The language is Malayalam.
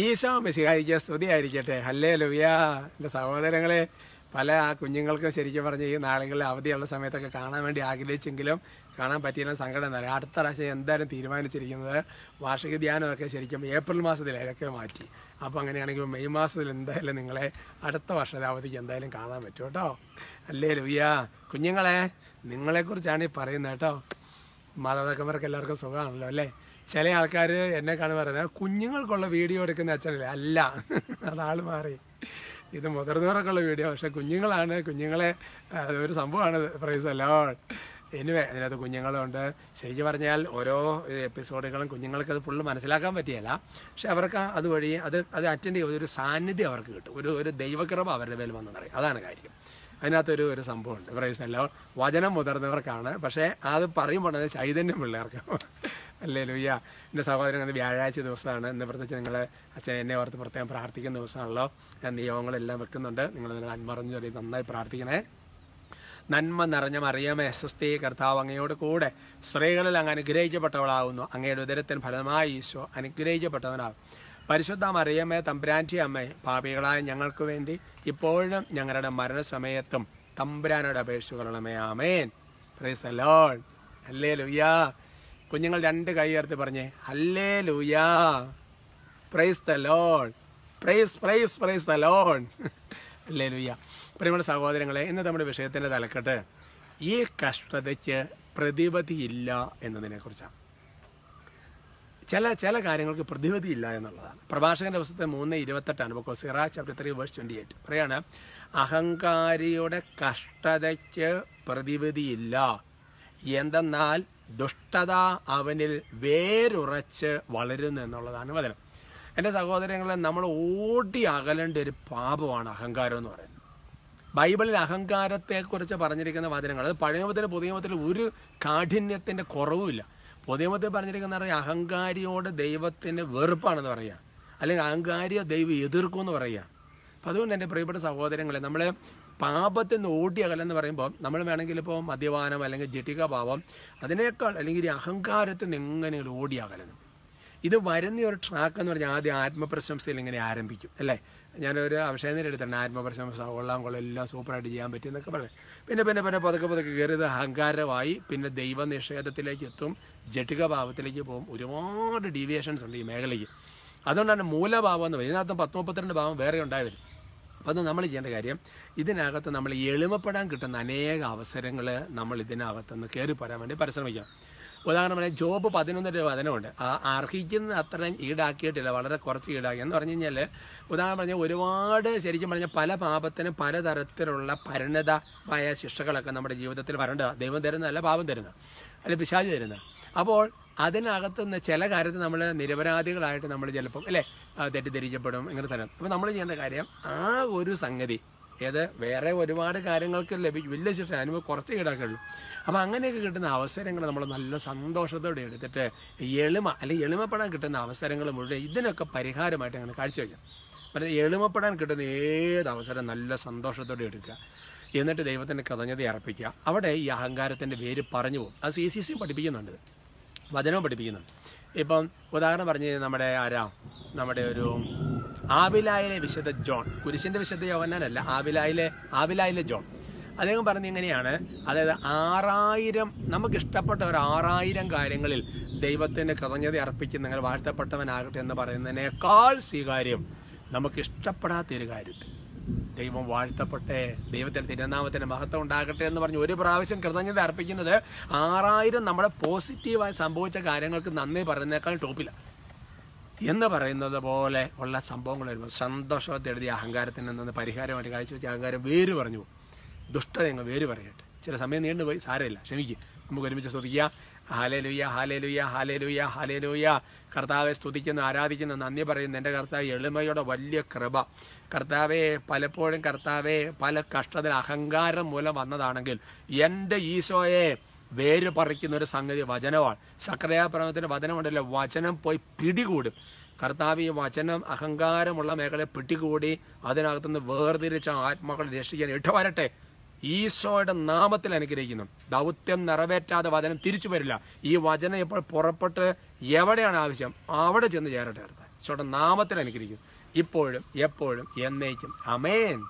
ഈശോ മെസ്സിഹായിക്ക് സ്തുതിയായിരിക്കട്ടെ. ഹല്ലേ ലുവിയാ എന്റെ സഹോദരങ്ങളെ പല ആ കുഞ്ഞുങ്ങൾക്ക് ശരിക്കും പറഞ്ഞ് ഈ നാളുകളിൽ അവധിയുള്ള സമയത്തൊക്കെ കാണാൻ വേണ്ടി ആഗ്രഹിച്ചെങ്കിലും കാണാൻ പറ്റിയില്ല സങ്കടം പറയുക അടുത്ത പ്രാവശ്യം എന്തായാലും തീരുമാനിച്ചിരിക്കുന്നത് വാർഷിക ധ്യാനമൊക്കെ ശരിക്കും ഏപ്രിൽ മാസത്തിലൊക്കെ മാറ്റി. അപ്പോൾ അങ്ങനെയാണെങ്കിൽ മെയ് മാസത്തിൽ എന്തായാലും നിങ്ങളെ അടുത്ത വർഷത്തെ അവധിക്ക് എന്തായാലും കാണാൻ പറ്റും കേട്ടോ. അല്ലേ ലുവിയാ കുഞ്ഞുങ്ങളെ നിങ്ങളെക്കുറിച്ചാണ് ഈ പറയുന്നത് കേട്ടോ. മാതാപിതാക്കന്മാർക്ക് എല്ലാവർക്കും സുഖമാണല്ലോ അല്ലേ? ചില ആൾക്കാർ എന്നെ കാണുമ്പോൾ പറയുന്നത് കുഞ്ഞുങ്ങൾക്കുള്ള വീഡിയോ എടുക്കുന്ന അച്ഛനല്ലേ? അല്ല. അതാൾ മാറി. ഇത് മുതിർന്നവർക്കുള്ള വീഡിയോ പക്ഷെ കുഞ്ഞുങ്ങളാണ്. കുഞ്ഞുങ്ങളെ ഒരു സംഭവമാണ് പ്രൈസ് അല്ലോ എനിവേ അതിനകത്ത് കുഞ്ഞുങ്ങളുണ്ട്. ശരിക്കും പറഞ്ഞാൽ ഓരോ എപ്പിസോഡുകളും കുഞ്ഞുങ്ങൾക്ക് അത് ഫുള്ള് മനസ്സിലാക്കാൻ പറ്റിയല്ല. പക്ഷെ അവർക്ക് അതുവഴി അത് അത് അറ്റൻഡ് ചെയ്യുന്ന ഒരു സാന്നിധ്യം അവർക്ക് കിട്ടും. ഒരു ഒരു ദൈവകൃപ അവരുടെ മേൽ വന്നു പറയും അതാണ് കാര്യം. അതിനകത്തൊരു ഒരു സംഭവമുണ്ട്. പ്രൈസ് അല്ല വചനം മുതിർന്നവർക്കാണ്. പക്ഷേ അത് പറയുമ്പോൾ ചൈതന്യം പിള്ളേർക്ക്. അല്ലേ ലുയ്യ എന്റെ സഹോദരൻ അത് വ്യാഴാഴ്ച ദിവസമാണ്. എന്നെ പ്രത്യേകിച്ച് നിങ്ങൾ അച്ഛൻ എന്നെ ഓർത്ത് പ്രത്യേകം പ്രാർത്ഥിക്കുന്ന ദിവസമാണല്ലോ. ഞാൻ നിയോഗങ്ങളെല്ലാം വെക്കുന്നുണ്ട്. നിങ്ങൾ നന്മറിഞ്ഞു ചൊല്ലി നന്നായി പ്രാർത്ഥിക്കണേ. നന്മ നിറഞ്ഞ മറിയമേ അസ്വസ്ഥ കർത്താവ് അങ്ങയോട് കൂടെ. സ്ത്രീകളിൽ അങ്ങ് അനുഗ്രഹിക്കപ്പെട്ടവളാകുന്നു അങ്ങയുടെ ഉദരത്തിന് ഫലമായി ഈശോ അനുഗ്രഹിക്കപ്പെട്ടവനാകും. പരിശുദ്ധ മറിയമ്മേ തമ്പുരാന്റെ അമ്മേ പാപികളായ ഞങ്ങൾക്ക് വേണ്ടി ഇപ്പോഴും ഞങ്ങളുടെ മരണസമയത്തും തമ്പുരാനോട് അപേക്ഷിച്ചുകൊള്ളണമേ ആമേൻ. പ്രൈസ് അല്ലേ ലുയ്യാ കുഞ്ഞുങ്ങൾ രണ്ട് കൈ ഉയർത്തി പറഞ്ഞേ hallelujah praise the Lord praise praise praise the Lord hallelujah പ്രിയമുള്ള സഹോദരങ്ങളെ ഇന്ന് നമ്മുടെ വിഷയത്തിന്റെ തലക്കെട്ട് ഈ കഷ്ടതയ്ക്ക് പ്രതിപതിയില്ല എന്നതിനെ കുറിച്ചാണ് ചില ചില കാര്യങ്ങൾക്ക് പ്രതിവിധിയില്ല എന്നുള്ളതാണ്. പ്രഭാഷകന്റെ ദിവസത്തെ മൂന്ന് ഇരുപത്തെട്ടാണ് ബുക്കോ സിറ chapter three verse twenty eight പറയാണ് അഹങ്കാരിയുടെ കഷ്ടതയ്ക്ക് പ്രതിവിധിയില്ല എന്തെന്നാൽ ദുഷ്ടത അവനിൽ വേരുറച്ച് വളരുന്നു എന്നുള്ളതാണ് വചനം. എന്റെ സഹോദരങ്ങളെ നമ്മൾ ഓടി അകലേണ്ട ഒരു പാപമാണ് അഹങ്കാരം എന്ന് പറയുന്നത്. ബൈബിളിൽ അഹങ്കാരത്തെക്കുറിച്ച് പറഞ്ഞിരിക്കുന്ന വചനങ്ങൾ അത് പഴയമത്തിന് പുതിയമത്തിൽ ഒരു കാഠിന്യത്തിന്റെ കുറവുമില്ല. പുതിയമത്തിൽ പറഞ്ഞിരിക്കുന്ന പറയുക അഹങ്കാരിയോട് ദൈവത്തിന് വെറുപ്പാണെന്ന് പറയുക. അല്ലെങ്കിൽ അഹങ്കാരിയെ ദൈവം എതിർക്കുമെന്ന് പറയുക. അപ്പം അതുകൊണ്ട് എന്റെ പ്രിയപ്പെട്ട സഹോദരങ്ങളെ നമ്മൾ പാപത്തിൽ നിന്ന് ഓടി അകലെന്ന് പറയുമ്പോൾ നമ്മൾ വേണമെങ്കിൽ ഇപ്പോൾ മദ്യപാനം അല്ലെങ്കിൽ ജട്ടിക പാപം അതിനേക്കാൾ അല്ലെങ്കിൽ ഈ അഹങ്കാരത്തിൽ നിന്ന് എങ്ങനെയെങ്കിലും ഓടി അകലണം ഇത് വരുന്ന ഒരു ട്രാക്ക് എന്ന് പറഞ്ഞാൽ ആദ്യം ആത്മപ്രശംസയിൽ ഇങ്ങനെ ആരംഭിക്കും അല്ലേ? ഞാനൊരു അവശേനയുടെ എടുത്തിട്ടുണ്ട് ആത്മപ്രശംസ കൊള്ളാം കൊള്ളാം എല്ലാം സൂപ്പറായിട്ട് ചെയ്യാൻ പറ്റും എന്നൊക്കെ പറയും പിന്നെ പിന്നെ പിന്നെ പതുക്കെ പതുക്കെ കയറിയത് അഹങ്കാരമായി പിന്നെ ദൈവ നിഷേധത്തിലേക്ക് എത്തും ജട്ടിക ഭാവത്തിലേക്ക് പോകും. ഒരുപാട് ഡീവിയേഷൻസ് ഉണ്ട് ഈ മേഖലയ്ക്ക്. അതുകൊണ്ടാണ് മൂലഭാവം എന്ന് പറയുന്നത്. ഇതിനകത്ത് പത്ത് മുപ്പത്തിരണ്ട് ഭാവം വേറെ ഉണ്ടായി വരും അപ്പം അത് നമ്മൾ ചെയ്യേണ്ട കാര്യം ഇതിനകത്ത് നമ്മൾ എളിമപ്പെടാൻ കിട്ടുന്ന അനേക അവസരങ്ങൾ നമ്മൾ ഇതിനകത്തുനിന്ന് കയറി പോരാൻ വേണ്ടി പരിശ്രമിക്കാം. ഉദാഹരണം പറഞ്ഞാൽ ജോബ് പതിനൊന്ന് രൂപ വചനമുണ്ട് ആ അർഹിക്കുന്ന അത്രയും ഈടാക്കിയിട്ടില്ല വളരെ കുറച്ച് ഈടാക്കി. എന്ന് പറഞ്ഞു കഴിഞ്ഞാൽ ഉദാഹരണം പറഞ്ഞാൽ ഒരുപാട് ശരിക്കും പറഞ്ഞാൽ പല പാപത്തിനും പലതരത്തിലുള്ള പരിണതമായ ശിക്ഷകളൊക്കെ നമ്മുടെ ജീവിതത്തിൽ വരേണ്ടതാണ് ദൈവം തരുന്നതല്ല പാപം തരുന്നത് അല്ല പിശാചി തരുന്നത് അപ്പോൾ അതിനകത്തുനിന്ന് ചില കാര്യത്തിൽ നമ്മൾ നിരപരാധികളായിട്ട് നമ്മൾ ചിലപ്പം അല്ലേ? തെറ്റിദ്ധരിക്കപ്പെടും ഇങ്ങനെ തന്നെ. അപ്പോൾ നമ്മൾ ചെയ്യേണ്ട കാര്യം ആ ഒരു സംഗതി ഏത് വേറെ ഒരുപാട് കാര്യങ്ങൾക്ക് ലഭിക്കും വലിയ ശിക്ഷ അനുഭവം കുറച്ച് ഈടാക്കുള്ളൂ. അപ്പം അങ്ങനെയൊക്കെ കിട്ടുന്ന അവസരങ്ങൾ നമ്മൾ നല്ല സന്തോഷത്തോടെ എടുത്തിട്ട് എളിമ അല്ലെങ്കിൽ എളിമപ്പെടാൻ കിട്ടുന്ന അവസരങ്ങൾ മുഴുവൻ ഇതിനൊക്കെ പരിഹാരമായിട്ട് അങ്ങനെ കാഴ്ചവെക്കാം. അപ്പം എളിമപ്പെടാൻ കിട്ടുന്ന ഏത് അവസരം നല്ല സന്തോഷത്തോടെ എടുക്കുക. എന്നിട്ട് ദൈവത്തിന്റെ കൃതജ്ഞത അർപ്പിക്കുക. അവിടെ ഈ അഹങ്കാരത്തിന്റെ പേര് പറഞ്ഞു പോകും. അത് സി സി സി പഠിപ്പിക്കുന്നുണ്ട്. വചനവും പഠിപ്പിക്കുന്നുണ്ട്. ഇപ്പം ഉദാഹരണം പറഞ്ഞു നമ്മുടെ ആരാ? നമ്മുടെ ഒരു ആവിലായിലെ വിശുദ്ധ ജോൺ. കുരിശിന്റെ വിശുദ്ധ യോവനാനല്ല ആവിലായിലെ ആവിലായിലെ ജോൺ. അദ്ദേഹം പറഞ്ഞ ഇങ്ങനെയാണ്. അതായത് ആറായിരം നമുക്ക് ഇഷ്ടപ്പെട്ട ഒരു ആറായിരം കാര്യങ്ങളിൽ ദൈവത്തിന് അർപ്പിക്കും നിങ്ങൾ വാഴ്ത്തപ്പെട്ടവനാകട്ടെ എന്ന് പറയുന്നതിനേക്കാൾ സ്വീകാര്യം നമുക്ക് ഇഷ്ടപ്പെടാത്ത ഒരു കാര്യത്തിൽ. ദൈവം വാഴ്ത്തപ്പെട്ടെ ദൈവത്തിന്റെ തിരുനാമത്തിന്റെ മഹത്വം ഉണ്ടാകട്ടെ എന്ന് പറഞ്ഞ് ഒരു പ്രാവശ്യം കൃതജ്ഞത അർപ്പിക്കുന്നത് ആറായിരം നമ്മുടെ പോസിറ്റീവായി സംഭവിച്ച കാര്യങ്ങൾക്ക് നന്ദി പറയുന്നേക്കാൾ ടോപ്പില്ല എന്ന് പറയുന്നത് പോലെ ഉള്ള സംഭവങ്ങൾ വരുമ്പോൾ സന്തോഷത്തെ എഴുതിയ അഹങ്കാരത്തിന് നിന്ന് പരിഹാരമായിട്ട് കാഴ്ചവെച്ച അഹങ്കാരം വേര് പറഞ്ഞു. ദുഷ്ടത ഞങ്ങൾ വേര് പറയട്ടെ. ചില സമയം നീണ്ടുപോയി സാരമില്ല. ക്ഷമിക്കുക നമുക്ക് ഒരുമിച്ച് ശ്രദ്ധിക്കുക ഹാലേലുയ്യ ഹാലേലുയ്യ ഹാലേ ലുയ്യ ഹാലേ ലുയ്യ ഹാലേ ലുയ്യ കർത്താവെ സ്തുതിക്കുന്ന ആരാധിക്കുന്ന നന്ദി പറയുന്നു. എന്റെ കർത്താവ് എളിമയുടെ വലിയ കൃപ. കർത്താവെ പലപ്പോഴും കർത്താവെ പല കഷ്ടത്തിൽ അഹങ്കാരം മൂലം വന്നതാണെങ്കിൽ എന്റെ ഈശോയെ വേര് പറിക്കുന്ന ഒരു സംഗതി വചനമാണ്. ശക്രയാപ്രമത്തിന്റെ വചനമുണ്ടല്ലോ വചനം പോയി പിടികൂടും. കർത്താവ് ഈ വചനം അഹങ്കാരമുള്ള മേഖലയെ പിടികൂടി അതിനകത്തുനിന്ന് വേർതിരിച്ച ആത്മാക്കളെ രക്ഷിക്കാൻ ഇടവരട്ടെ. ഈശോയുടെ നാമത്തിൽ അനുഗ്രഹിക്കുന്നു. ദൗത്യം നിറവേറ്റാതെ വചനം തിരിച്ചു വരില്ല. ഈ വചനം ഇപ്പോൾ പുറപ്പെട്ട് എവിടെയാണ് ആവശ്യം? അവിടെ ചെന്ന് ചേരട്ടെ ഈശോയുടെ നാമത്തിൽ അനുഗ്രഹിക്കും ഇപ്പോഴും എപ്പോഴും എന്നേക്കും. അമേൻ